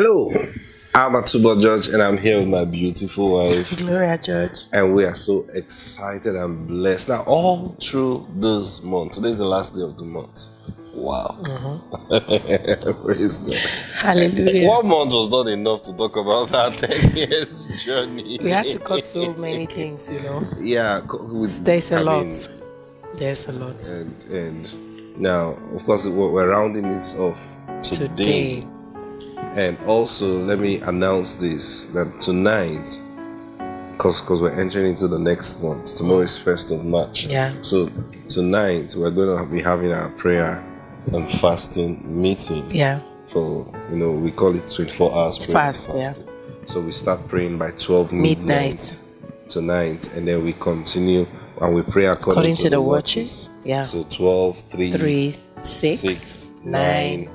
Hello, I'm Atubo George, and I'm here with my beautiful wife, Gloria George. and we are so excited and blessed. Now, all through this month, today's the last day of the month. Wow. Mm-hmm. Praise God. Hallelujah. One month was not enough to talk about that 10 years journey. We had to cut so many things, you know. Yeah, with, There's a I lot. mean, There's a lot. and, and now, of course, we're, we're rounding this off Today. And also, let me announce this that tonight, because because we're entering into the next month, tomorrow is first of March. Yeah. So tonight we're going to be having our prayer and fasting meeting Yeah. for you know we call it 24 hours fast, yeah. So we start praying by 12 midnight, Midnight. tonight, and then we continue and we pray according, According to the watches. Yeah. So 12, 3, Three, six, six, nine, nine,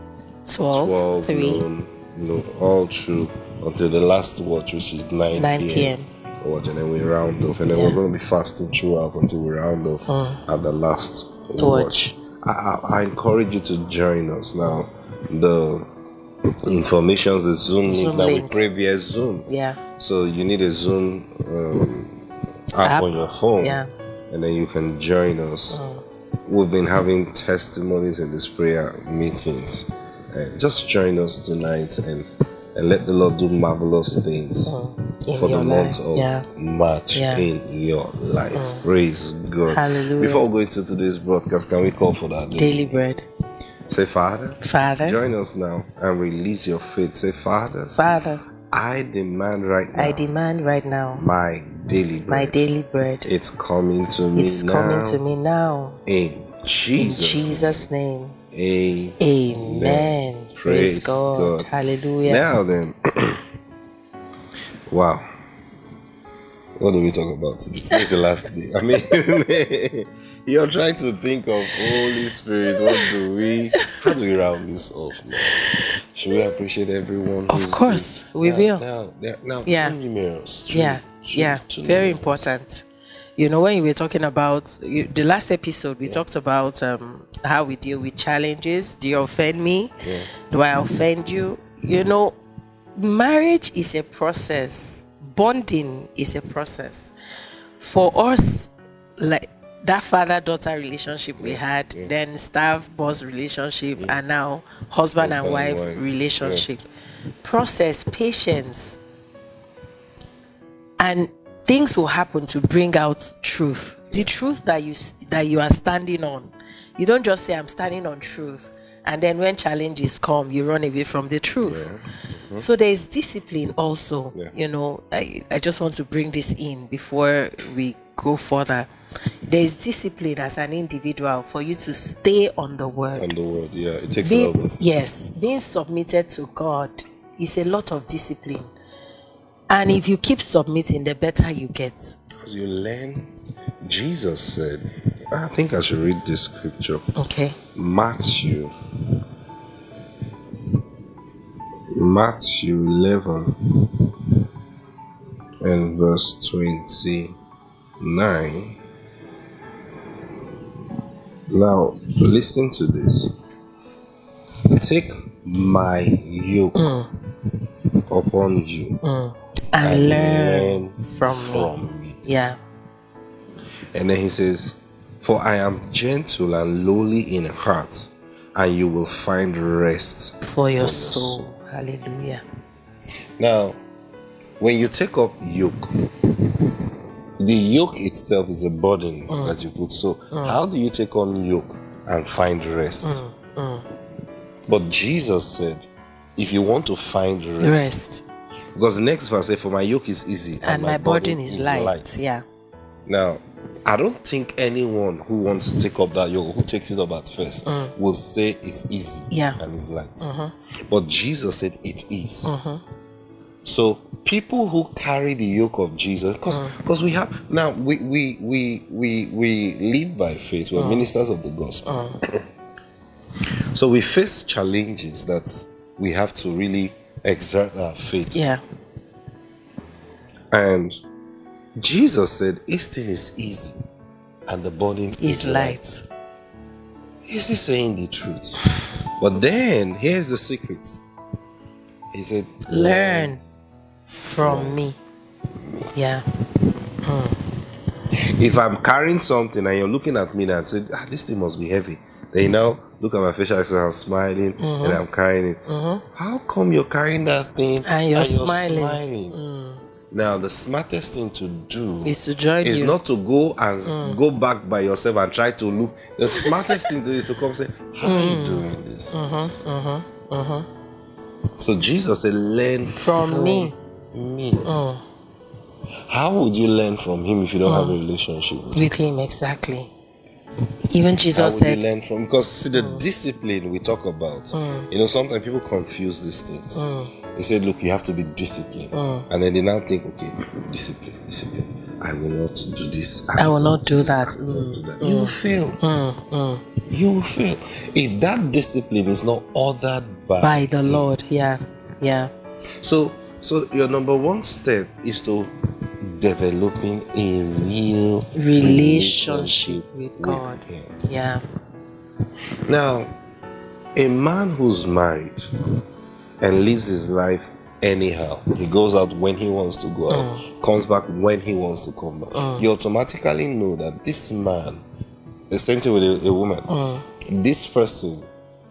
12, 12 three, noon, you know, all through until the last watch, which is 9, 9 p.m. Watch, and then we round off, and then we're going to be fasting throughout until we round off at the last watch. Mm. watch. I, I, I encourage you to join us now. The information, the Zoom link Zoom that we pray via Zoom. Yeah. So you need a Zoom um, app, App. on your phone, Yeah. and then you can join us. We've been having testimonies in these prayer meetings. And just join us tonight and and let the Lord do marvelous mm. things mm. In for the month life. of Yeah. March Yeah. in your life. Mm. Praise God. Hallelujah. Before going to today's broadcast, can we call for that? Daily bread. Say, Father, Father. join us now and release your faith. Say, Father, Father, I demand right now I demand right now my daily bread. my daily bread. It's coming to me It's now. coming to me now. In In Jesus. Jesus' name. name. Amen. Praise, Praise God. God. Hallelujah. Now then, wow. What do we talk about today? Today's the last day. I mean, you're trying to think of Holy Spirit. What do we? How do we round this off? Now? Should we appreciate everyone? Of course, we now, will. Now, now, Yeah. two numerals. Two- yeah yeah very important you know when we were talking about you, the last episode we talked about um, how we deal with challenges. Do you offend me? Do i offend you? You know marriage is a process. Bonding is a process. For us like that father daughter relationship we had then staff boss relationship and now husband, and Husband and wife wife, yeah. relationship. Process patience. And things will happen to bring out truth. The truth that you that you are standing on you don't just say i'm standing on truth and then when challenges come you run away from the truth. Mm-hmm. So there is discipline also Yeah. you know. I, I just want to bring this in before we go further. There is discipline as an individual for you to stay on the word. On the word, yeah. It takes a lot of this. yes being submitted to god is a lot of discipline. And mm. if you keep submitting the better you get As you learn, Jesus said, I think I should read this scripture. okay Matthew. Matthew 11 and verse 29. Now, listen to this. Take my yoke mm. upon you mm. and, learn learn from, from me me. Yeah. And then he says, For I am gentle and lowly in heart, and you will find rest for your your soul. hallelujah. Now, when you take up yoke, the yoke itself is a burden mm. that you put. So, mm. how do you take on yoke and find rest? Mm, but Jesus said, if you want to find rest, rest because the next verse says, For my yoke is easy and my burden is light yeah Now, I don't think anyone who wants to take up that yoke, who takes it up at first, will say it's easy Mm. Yeah. Mm-hmm. and it's light. But Jesus said it is. So people who carry the yoke of Jesus, because Mm. because we have now we we we we we live by faith. Mm. We're ministers of the gospel. so we face challenges that we have to really exert our faith yeah and Jesus said, This thing is easy and the burden is is light Is he saying the truth? But then here's the secret. He said, Learn from me. Yeah. If I'm carrying something and you're looking at me and say, ah, this thing must be heavy, then you now look at my facial expression, I'm smiling Mm-hmm. and I'm carrying it. How come you're carrying that thing And you're smiling? smiling? Now, the smartest thing to do Is to join is you. not to go and Mm. go back by yourself and try to look. The smartest thing to do is to come say, How are Mm. you doing this? please?" So Jesus said, Learn From from, me. me. How would you learn from him if you don't have Mm. a relationship with him? With him, exactly. Even Jesus said, learn from? Because see the Mm. discipline we talk about. Mm. You know, sometimes people confuse these things. Mm. They say, "Look, you have to be disciplined," mm. and then they now think, "Okay, discipline, discipline. I will not do this. I will not do that." I will not do that." Mm. You will fail. You will fail if that discipline is not ordered by. by the Lord. Yeah. Yeah. So, so your number one step is to developing a real Relationship with God. Yeah. Now, a man who's married and lives his life anyhow, he goes out when he wants to go out, mm. comes back when he wants to come back. Mm. You automatically know that this man, the same thing with a, a woman, mm. this person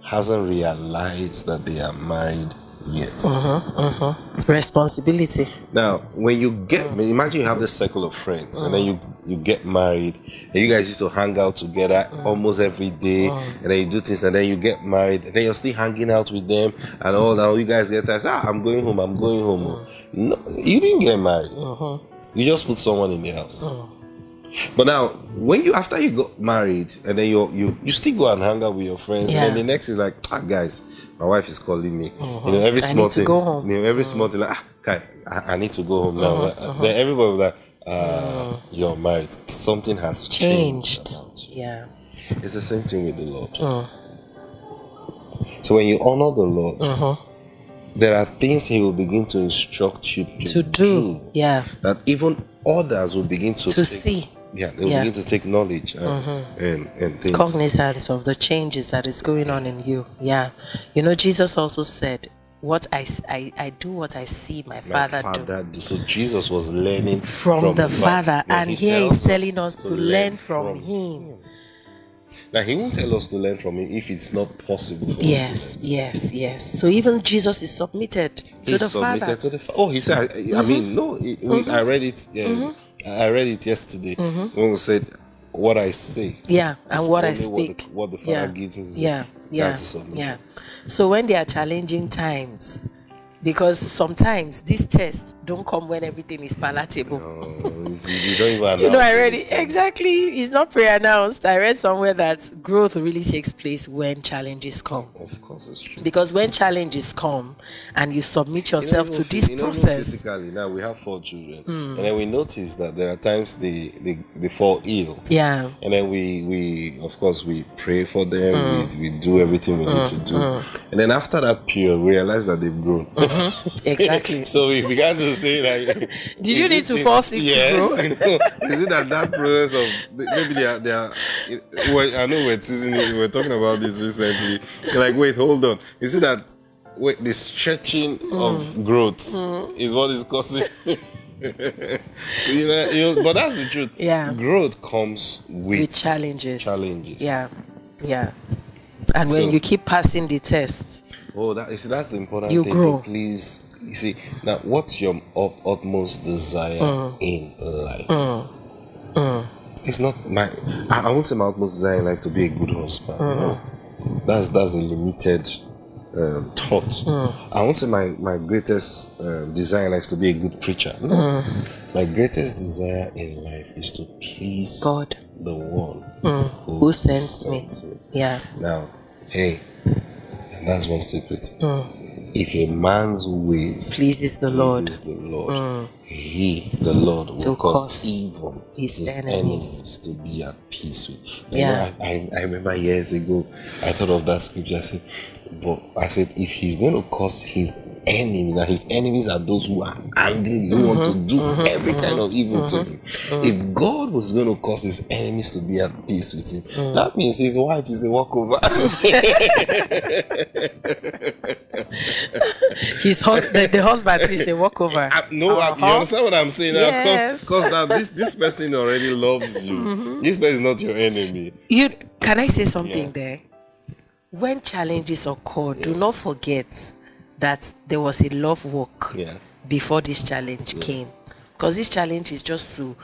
hasn't realized that they are married yet. Mm-hmm, mm-hmm. Responsibility. Now, when you get, mm. imagine you have this circle of friends, and then you mm. you get married, and you guys used to hang out together mm. almost every day, and then you do things, and then you get married, and then you're still hanging out with them, and all that. You guys get that, ah, I'm going home, I'm going home. No, you didn't get married. Mm-hmm. You just put someone in the house. But now, when you after you got married, and then you you you still go and hang out with your friends, Yeah. and then the next is like, ah, guys, my wife is calling me. You uh-huh. know, every small thing. go home. You know, every small uh-huh. thing like, ah, guy, I, I need to go home now. Uh-huh, uh, then everybody will be like, uh, you're married. Something has changed. Changed. Yeah. It's the same thing with the Lord. Uh. So when you honor the Lord, there are things He will begin to instruct you to, To do. Yeah. That even others will begin to To see. Yeah, they'll Yeah. begin to take knowledge and, mm-hmm. and, and things. Cognizance of the changes that is going on in you. Yeah. You know, Jesus also said, What I, I, I do what I see my, My father, do. father do. So Jesus was learning From, the Father. And he here he's telling us to learn from, from him. Now he won't tell us to learn from him if it's not possible Yes, yes, yes. So even Jesus is submitted to He the submitted Father. to the fa- Oh, he said. I, I mean, no. It, we, I mm-hmm. read it. Yeah, mm-hmm. I read it yesterday mm-hmm. when we said, "What I say." Yeah, and what I speak. the, what the Father yeah. gives. Yeah, yeah, That's the submission. yeah. So when there are challenging times, because sometimes these tests don't come when everything is palatable. Oh, you you don't even You know, I read it. exactly. It's not pre-announced. I read somewhere that growth really takes place when challenges come. Of course, it's true. Because when challenges come and you submit You know, yourself to this you know, process, physically, now we have four children, hmm. and then we notice that there are times they they, they fall ill. yeah, and then we we of course we pray for them we, hmm. we do everything we need hmm. to do and then after that period we realize that they've grown Uh-huh. exactly. so we began to say like Did you need it to a- fall sick to yes grow? you know, is it that that process of maybe they are they are well, I know we're teasing it, we were talking about this recently You're like wait hold on is it that wait the stretching of mm. growth mm. is what is causing you know, you know, but that's the truth. Yeah. Growth comes with, with challenges. Challenges. Yeah, yeah. And when you keep passing the tests, Oh, that see, that's the important You thing grow. to please. You see, now what's your ut- utmost desire Mm. in life? It's not my. I, I won't say my utmost desire in life to be a good husband. Mm. No, that's that's a limited um, thought. Mm. I won't say my my greatest um, desire in life is to be a good preacher. No, Mm. my greatest desire in life is to please God the one Mm. who sent me. me. Yeah, Now, hey, and that's one secret. Mm. If a man's ways pleases the Lord. Mm. pleases the Lord, he, the Lord, will To cause, cause even his his, enemies. enemies. to be at peace with. You Yeah. know, I, I, I remember years ago, I thought of that scripture. I said, but I said, if he's going to cause his enemies, and his enemies are those who are angry, who want to do Mm-hmm. every kind of evil to him. If God was going to cause his enemies to be at peace with him, Mm. that means his wife is a walkover. his hus- the, the husband is a walkover. I, no, I, you Uh-huh. understand what I'm saying? Yes. Because now this this person already loves you. Mm-hmm. This person is not your enemy. You can I say something Yeah. there? When challenges occur, do not forget that there was a love walk Yeah. before this challenge came. Because this challenge is just to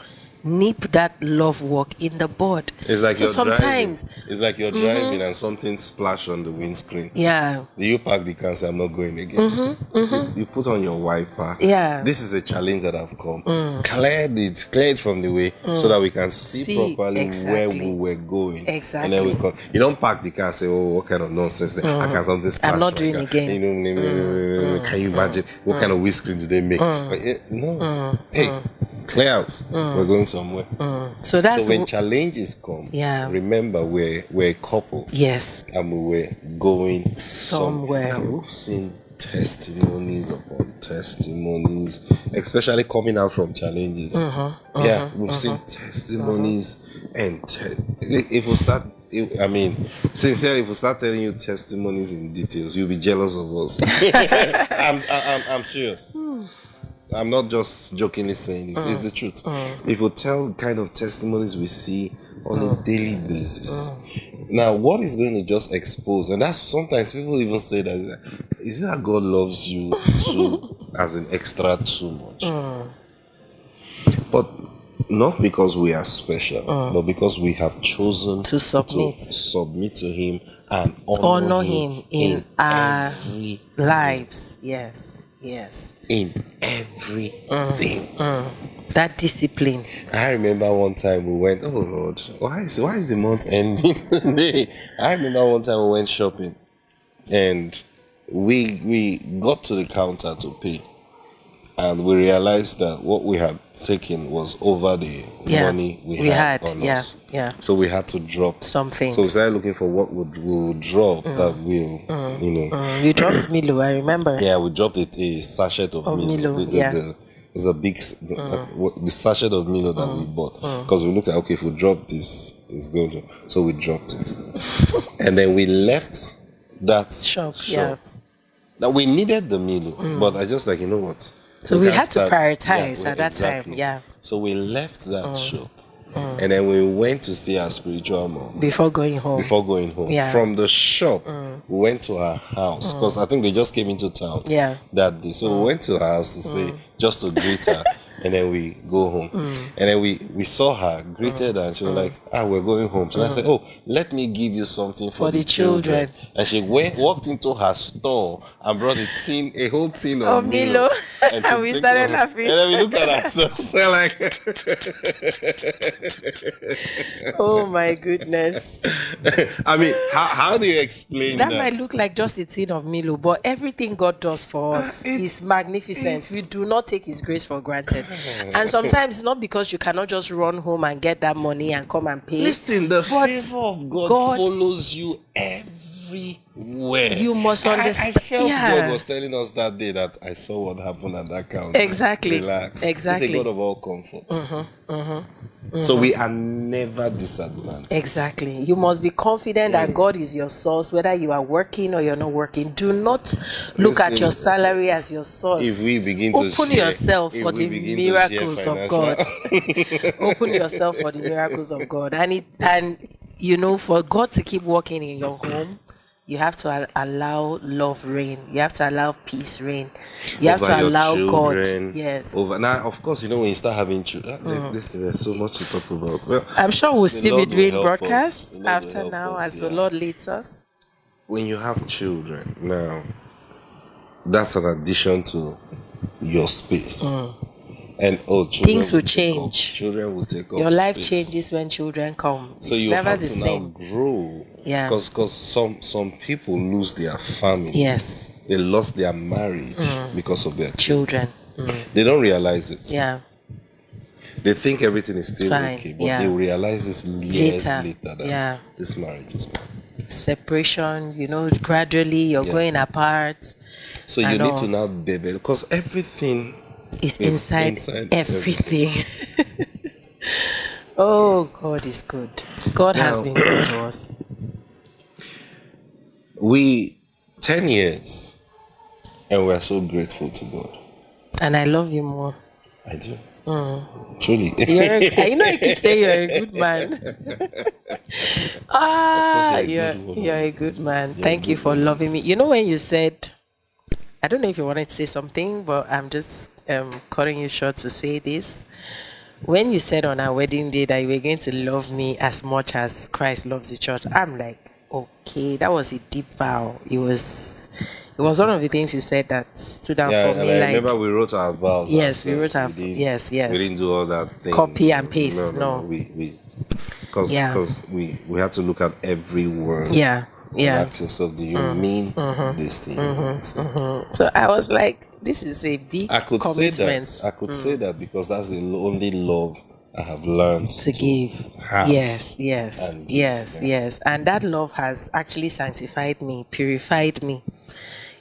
nip that love walk in the bud. It's like so you're sometimes, Mm-hmm. driving. It's like you're driving mm-hmm. and something splash on the windscreen. yeah, Do you park the car and say, I'm not going again? Mm-hmm, mm-hmm. You put on your wiper. Mm-hmm, Yeah. Mm. This is a challenge that I've come. Mm. Cleared it, cleared it from the way so mm. that we can see, See, properly exactly. where we were going. Exactly. And then we come. You don't park the car and say, Oh, what kind of nonsense? I mm. can something splash. I'm not doing car." again. You know, Can you imagine what kind of windscreen do they make? But, eh, no. Hey, clear out. Mm. We're going somewhere. Mm. so that's So when challenges come, Yeah. remember we're, we're a couple yes, and we were going Somewhere. Some, now we've seen testimonies upon testimonies, especially coming out from challenges. Mm-hmm, mm-hmm Yeah, we've mm-hmm. seen testimonies and te- if we start. If, I mean, sincerely, if we start telling you testimonies in details, you'll be jealous of us. I'm, I'm, I'm serious. Hmm. I'm not just jokingly saying this. It's mm. the truth. Mm. If we tell kind of testimonies we see on a mm. daily basis, now what is going to just expose? And that's sometimes people even say that is it that God loves you too, as an extra too much? But not because we are special, but because we have chosen To submit. submit to Him and honor, honor him in, our every lives. Yes, yes. in everything. Mm, mm. That discipline. I remember one time we went. Oh Lord, why is why is the month ending today? I remember one time we went shopping, and we we got to the counter to pay, and we realized that what we had taken was over the Yeah, money we, we had, had, on yeah, us. yeah. So we had to drop something. So we started looking for what would we would drop mm. that will mm. you know. Mm, you dropped Milo, I remember. Yeah, we dropped it a sachet of, Of Milo. Milo, The, the, yeah. the, it's a big the, mm. uh, the sachet of Milo that we bought because we looked at okay if we drop this it's going to so we dropped it and then we left that Shop, yeah. Now we needed the Milo, but I just like you know what. So we had to start- prioritize we- at that time, yeah. So we left that shop, and then we went to see our spiritual mom Before going home. before going home. Yeah. Mm. From the shop, we went to her house because I think they just came into town. Yeah. Mm. That day, so we went to her house to say just to greet her, and then we go home, Mm. and then we we saw her, greeted her, and she was like, "Ah, we're going home." So I said, "Oh, let me give you something for, Mm. For the children. And she went walked into her store and brought a tin, a whole tin of, Of Milo. to And we started laughing. And then we looked at ourselves, so like. oh my goodness. I mean, how, how do you explain That that? might look like just a tin of Milo, but everything God does for us Uh, it's- is magnificent. We do not take His grace for granted. Oh. And sometimes it's not because you cannot just run home and get that money and come and pay. Listen, the But favor of God, God- follows you everywhere. You must I- I- understand- I, felt yeah. God was telling us that day that I saw what happened at that counter. Exactly. Relax. Exactly. He's a God of all comfort. Mm-hmm, mm-hmm, mm-hmm. So we are never disadvantaged. Exactly. You must be confident that mm. God is your source, whether you are working or you're not working. Do not look at your salary as your source. If we begin to Open share- yourself for the begin to share miracles of God. Open yourself for the miracles of God. And it and you know, for God to keep working in your home, you have to al- allow love reign. You have to allow peace reign. You have over to allow children, God. Yes. Over now, of course, you know when you start having children, listen, mm. there's so much to talk about. Well, I'm sure we'll still be doing broadcasts The Lord will after now us, as the. Lord leads us. when you have children now that's an addition to your space mm. And oh children Mm. Things will change. children will take Your life space. changes when children come. so it's you never have the to same. now grow Yeah. because because some some people lose their family Yes, they lost their marriage because of their children. they don't realize it Yeah, they think everything is still Fine, okay but yeah. they realize this years Later, later, that yeah. this marriage is separation. You know, gradually you're Yeah. going apart. so you need know. to now develop because everything It's It's inside, inside everything. oh, God is good. God has been good to us. we 10 years And we're so grateful to God. And I love you more. I do. Truly. You're a, you know, I keep saying you're a good man. ah, you're a you're, good you're a good man. You're a Thank you good for loving me. You know, when you said, I don't know if you wanted to say something, but I'm just um, cutting you short to say this. When you said on our wedding day that you were going to love me as much as Christ loves the church, I'm like, okay, that was a deep vow. It was, it was one of the things you said that stood out Yeah, for me. I like, remember we wrote our vows. Yes, we wrote our- didn't- yes, yes. We didn't do all that thing. Copy and paste, no. We we because Yeah. we we had to look at every word. yeah, yeah. Ask yourself, do you mean this thing? Mm-hmm. So mm-hmm. So I was like, this is a big I could say that. I could mm. say that because that's the only love I have learned to give. have Yes, yes, and yes, yes. And that love has actually sanctified me, purified me.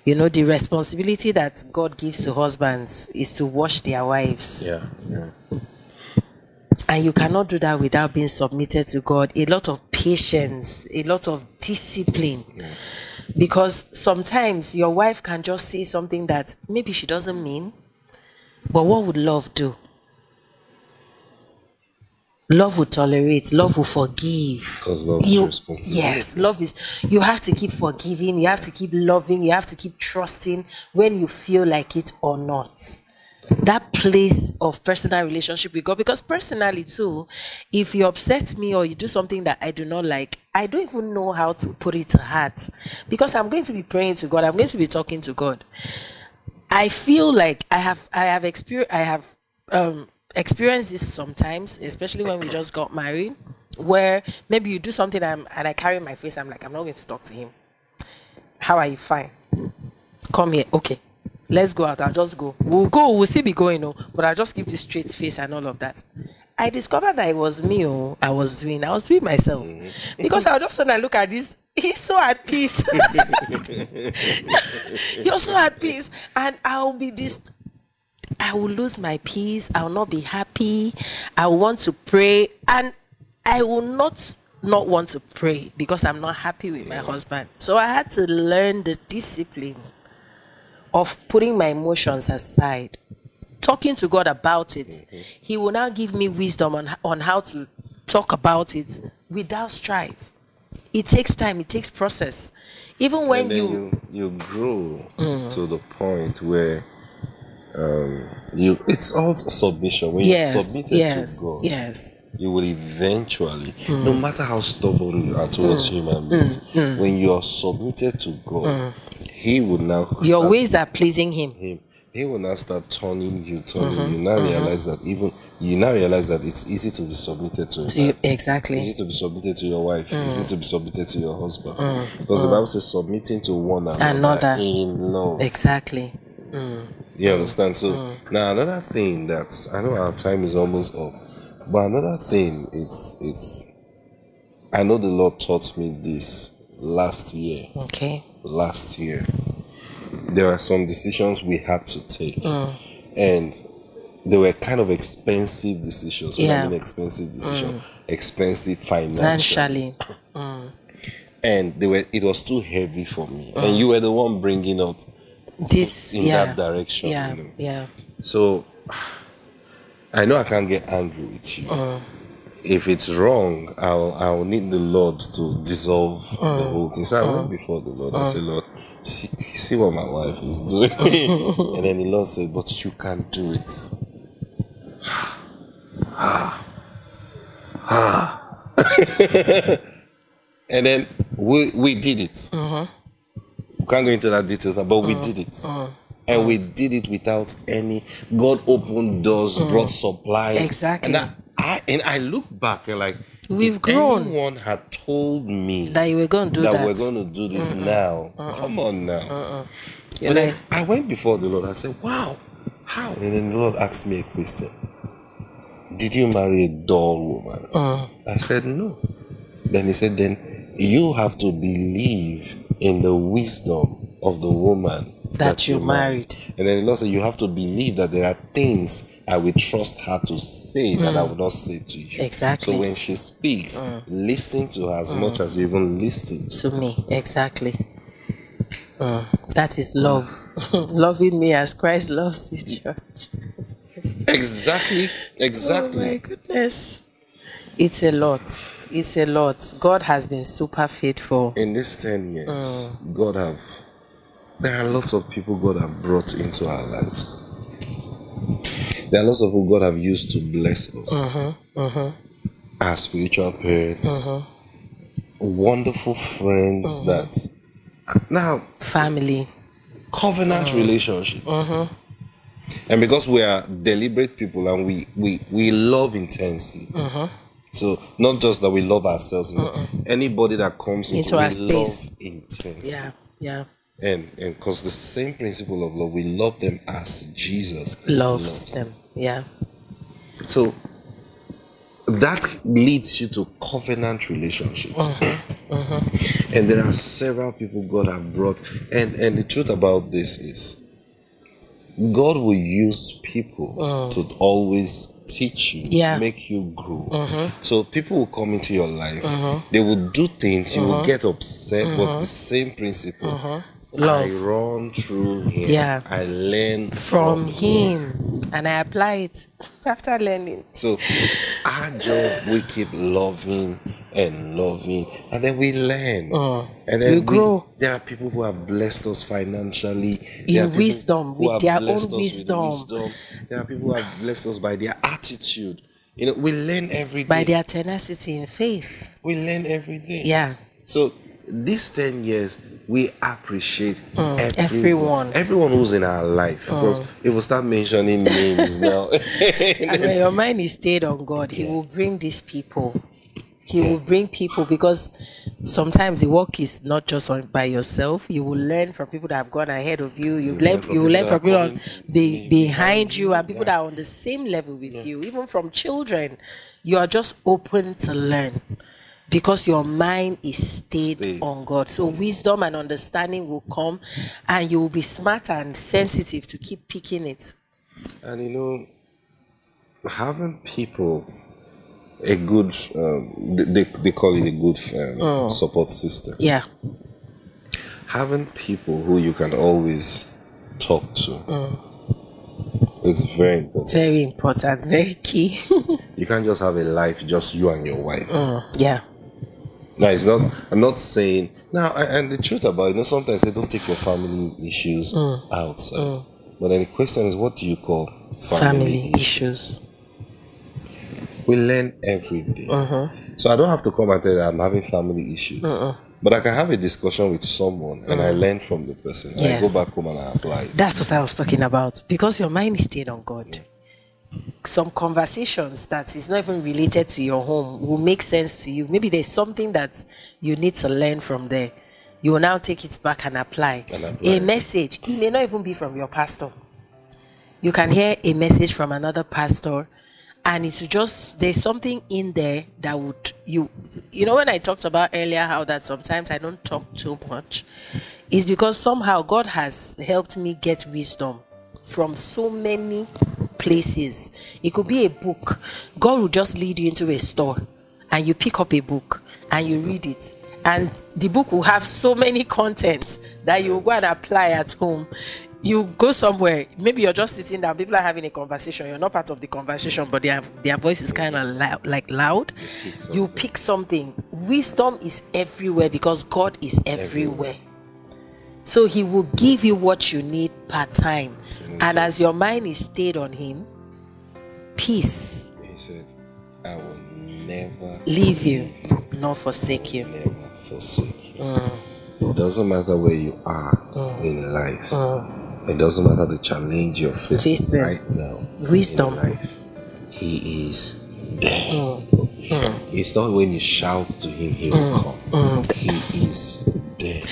You know, the responsibility that God gives to husbands is to wash their wives. Yeah, yeah. And you cannot do that without being submitted to God. A lot of patience, a lot of discipline. Because sometimes your wife can just say something that maybe she doesn't mean, but what would love do? Love will tolerate, love will forgive. Because love is You, responsibility. yes, love is, you have to keep forgiving, you have to keep loving, you have to keep trusting when you feel like it or not that place of personal relationship with God. Because personally, too, if you upset me or you do something that I do not like, I don't even know how to put it to heart. Because I'm going to be praying to God, I'm going to be talking to God. I feel like I have I have experience I have um experienced this sometimes, especially when we just got married, where maybe you do something and, and I carry my face, I'm like, I'm not going to talk to him. How are you? Fine. Come here. Okay. Let's go out. I'll just go. We'll go. We'll still be going, oh, but I'll just keep this straight face and all of that. I discovered that it was me, oh, I was doing. I was doing myself. Mm-hmm. Because I was just when I look at this, he's so at peace. You're so at peace. And I'll be this I will lose my peace. I will not be happy. I will want to pray. And I will not not want to pray because I'm not happy with my husband. So I had to learn the discipline of putting my emotions aside, talking to God about it. He will now give me wisdom on, on how to talk about it without strife. It takes time, it takes process. Even when you, you you grow to the point where um you it's all submission when yes, you submit it yes, to God yes. you will eventually mm. no matter how stubborn you are towards mm. human beings mm, when you're submitted to God he will now Your ways are pleasing Him. him he will now start turning you turning you now mm-hmm. realize that even you now realize that it's easy to be submitted to, To you, exactly. easy to be submitted to your wife, easy mm. to be submitted to your husband. Mm. Because the mm. Bible says submitting to one another, Another. in love. Exactly. You understand? So now another thing that I know our time is almost up, but another thing it's it's I know the Lord taught me this last year. Okay. Last year, there were some decisions we had to take, mm. and they were kind of expensive decisions. When I Yeah. mean expensive decision, mm. expensive financially Financially. Mm. and they were it was too heavy for me and you were the one bringing up This, in yeah. that direction Yeah. you know. Yeah. so i know i can't get angry with you if it's wrong i'll i'll need the lord to dissolve the mm. whole thing. So i went mm. before the lord. I mm. said lord see, see what my wife is doing. And then the lord said but you can't do it. And then we we did it. Mm-hmm. We can't go into that details now but we did it. And we did it without any god opened doors brought supplies. Exactly. and I, I and i look back and like We've if grown. anyone had told me That you were going to do that, that. we're going to do this now come on now You're but like, I went before the Lord. I said, Wow, how? And then the Lord asked me a question Did you marry a dull woman? Uh. I said, No. Then he said, Then you have to believe in the wisdom of the woman That you married. And then the Lord said, You have to believe that there are things I will trust her to say that I will not say to you. Mm. Exactly. So when she speaks, listen to her as much as you even listen to to me exactly Mm. That is love. Loving me as Christ loves the church. Exactly. Exactly. Oh my goodness. It's a lot. It's a lot. God has been super faithful. In these 10 years, God have there are lots of people God have brought into our lives. There are lots of people God have used to bless us. Mm-hmm, mm-hmm. Our spiritual parents, mm-hmm. wonderful friends that now Family. covenant relationships. And because we are deliberate people and we we, we love intensely. So not just that we love ourselves, anybody that comes into, Into our we space. love intensely. Yeah. Yeah. And and because the same principle of love, we love them as Jesus Loves them. Yeah. So that leads you to covenant relationships. Mm-hmm, mm-hmm. And there are several people God have brought. And and the truth about this is God will use people mm. to always teach you, Yeah. make you grow. Mm-hmm. So people will come into your life, they will do things, you will get upset, but the same principle. I run through him. Yeah. I learn From him. And I apply it after learning. So our job, we keep loving and loving, and then we learn. Mm. and then We grow. there are people who have blessed us financially. In There people wisdom, with their own wisdom. wisdom. There are people who have blessed us by their attitude. You know, we learn every day. By their tenacity and faith. we learn every day. Yeah. So these 10 years, we appreciate everyone. Mm, everyone. Mm. Everyone who's in our life. Because if we start mentioning names now. And when your mind is stayed on God, He will bring these people. He will bring people because sometimes the work is not just on by yourself. You will learn from people that have gone ahead of you. You learn. You will people learn from people on be, behind you and people that are on the same level with you. Even from children, you are just open to learn because your mind is stayed Stayed. on God. So wisdom and understanding will come, and you will be smart and sensitive to keep picking it. And you know, having people a good, um, they, they call it a good um, support system. Yeah. Having people who you can always talk to, it's very important. Very important, very key. You can't just have a life just you and your wife. yeah. Now it's not. I'm not saying now. And the truth about it, you know, sometimes they don't take your family issues mm. outside. Mm. But then the question is, what do you call family, Family issues? We learn every day. Mm-hmm. So I don't have to come and tell you that I'm having family issues. But I can have a discussion with someone and I mm. learn from the person. I go back home and I apply it. That's what I was talking about. Because your mind is stayed on God. Some conversations that is not even related to your home will make sense to you. Maybe there's something that you need to learn from there. You will now take it back and apply. And apply A message, it may not even be from your pastor. You can hear a message from another pastor, and it's just there's something in there that would you you know when I talked about earlier how that sometimes I don't talk too much, is because somehow God has helped me get wisdom from so many places. It could be a book. God will just lead you into a store and you pick up a book and you read it. And the book will have so many content that you go and apply at home. You go somewhere, maybe you're just sitting down, people are having a conversation, you're not part of the conversation, but their their voice is kind of loud, like loud. You pick something. Wisdom is everywhere because God is everywhere. So he will give you what you need per time. And as your mind is stayed on him, peace He said, I will never leave you, nor forsake you. never forsake you. Mm. It doesn't matter where you are mm. in life. Mm. It doesn't matter the challenge you're facing right now. Wisdom. Life. He is there. It's not when you shout to him, he will come. He is there.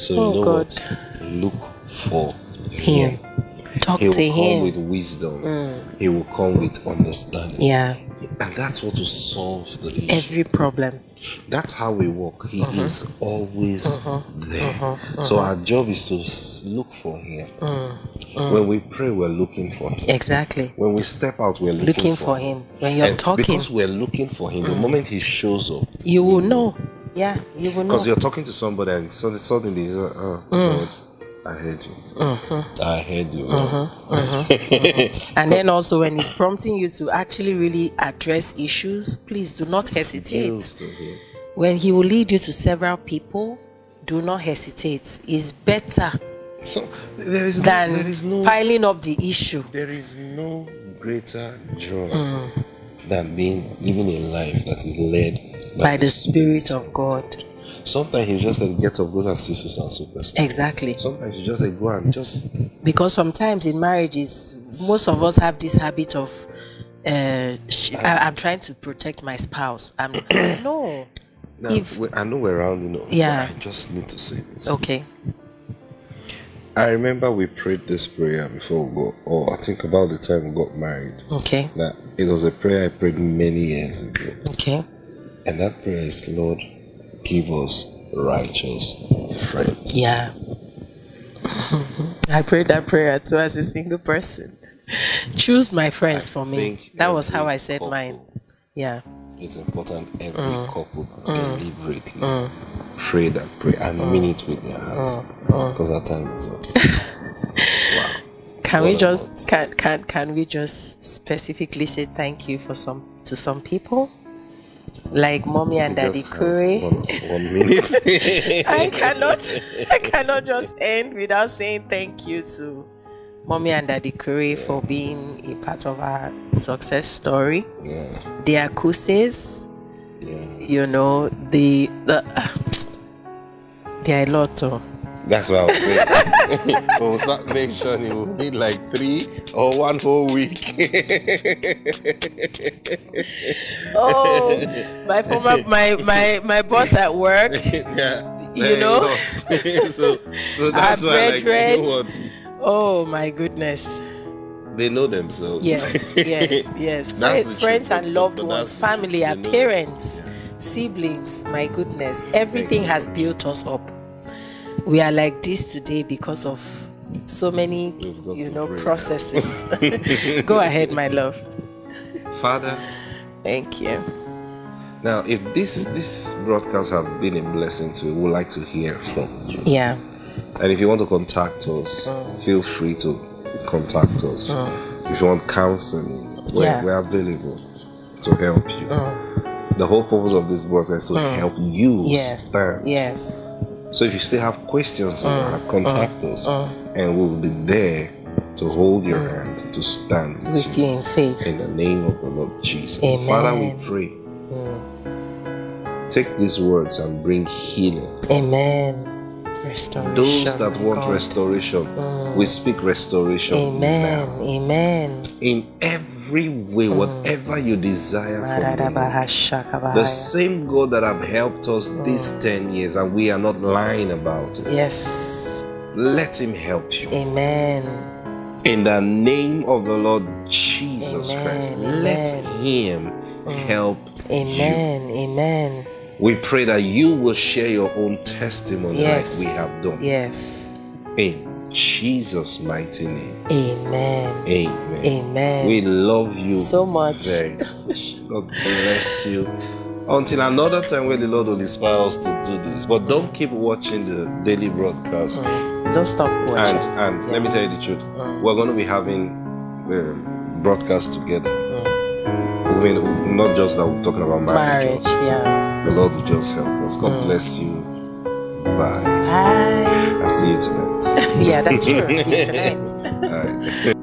So Oh, you know God. what? Look for Him. him. Talk He will come him. with wisdom. He will come with understanding. Yeah. And that's what will solve the issue. Every problem. That's how we work. He Uh-huh. is always there. So our job is to look for Him. Mm. When we pray, we're looking for Him. Exactly. When we step out, we're looking, Looking for him. When you're And talking, Mm. because we're looking for Him, the moment He shows up, you will know. Yeah, you will know. because you're talking to somebody and suddenly, suddenly, uh, oh, Mm. I heard you. Mm-hmm. I heard you. Lord. And then also when he's prompting you to actually really address issues, please do not hesitate. When he will lead you to several people, do not hesitate. It's better So there is than no, there is no piling up the issue. there is no greater joy Mm. than being living a life that is led By the Spirit of God. Sometimes he just said, "Get up, go and see so and so person." Exactly. Sometimes you just say, "Go and just because sometimes in marriages most of us have this habit of uh, sh- I, i'm trying to protect my spouse i'm no Now, If- we- I know we're rounding up. but Yeah. I just need to say this. okay I remember we prayed this prayer before we go, or I think about the time we got married. okay That it was a prayer I prayed many years ago. okay And that prayer is, Lord, give us righteous friends. yeah. I prayed that prayer too as a single person. Choose my friends I for me. that was how i said couple- mine. Yeah. It's important every Mm. couple deliberately pray that prayer and mean it with their hearts. Mm. Because our time is up. can we just can, can can we just specifically say thank you for some to some people like mommy and daddy curry One, one minute. I cannot I cannot just end without saying thank you to Mommy and Daddy Curry for being a part of our success story. yeah, The Akuses, yeah. you know, the the there are a lot of That's what I was saying. we'll start mentioning we'll need like three or one whole week. Oh my former my my my boss at work. yeah, You know? so so that's Our why like you brethren. know what Oh my goodness. they know themselves. Yes, yes, yes. Friends, friends and loved ones, that's the truth. family, our parents, themselves, siblings. My goodness, everything has built us up. We are like this today because of so many, you know, processes. Go ahead, my love. Father, Thank you. now if this this broadcast have been a blessing to you, we would like to hear from you. Yeah. And if you want to contact us, Mm. feel free to contact us. If you want counseling, we're, Yeah. we're available to help you. The whole purpose of this broadcast is to help you Mm. Yes. stand. Yes. So if you still have questions Mm. contact us and we'll be there to hold your hand to stand with, Mm. With you in faith. in the name of the Lord Jesus. Amen. Father, we pray. Take these words and bring healing. Amen. Restoration. Those that want God. restoration, we speak restoration Amen. now. Amen. In every way, hmm. whatever you desire from the The same God that have helped us hmm. these 10 years, and we are not lying about it. Yes. Let Him help you. Amen. In the name of the Lord Jesus Amen, Christ, amen. let Him hmm. help you. Amen. Amen. We pray that you will share your own testimony Yes. like we have done. Yes. In Jesus' mighty name. Amen. Amen. Amen. We love you So much. very much. God bless you. Until another time where the Lord will inspire us to do this. But don't keep watching the daily broadcast. Mm. Don't stop And watching. and let me tell you the truth. Mm. We're going to be having um, broadcasts together. Mm. I mean, not just that we're talking about marriage. Marriage. Yeah. The Lord will just help us. God mm. bless you. Bye. Bye. I'll see you tonight. yeah, that's true. i See you tonight. All right.